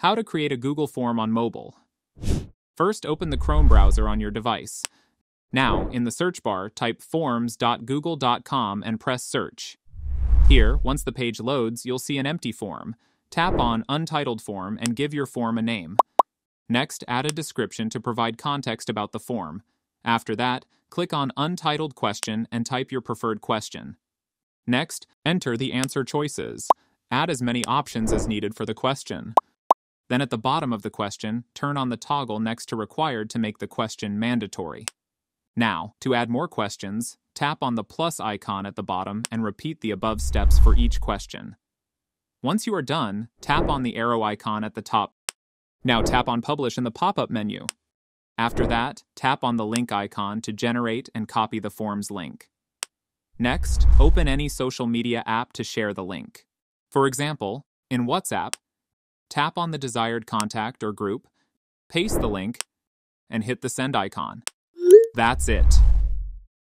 How to create a Google form on mobile. First, open the Chrome browser on your device. Now, in the search bar, type forms.google.com and press search. Here, once the page loads, you'll see an empty form. Tap on Untitled Form and give your form a name. Next, add a description to provide context about the form. After that, click on Untitled Question and type your preferred question. Next, enter the answer choices. Add as many options as needed for the question. Then at the bottom of the question, turn on the toggle next to required to make the question mandatory. Now, to add more questions, tap on the plus icon at the bottom and repeat the above steps for each question. Once you are done, tap on the arrow icon at the top. Now tap on Publish in the pop-up menu. After that, tap on the link icon to generate and copy the form's link. Next, open any social media app to share the link. For example, in WhatsApp, tap on the desired contact or group, paste the link, and hit the send icon. That's it.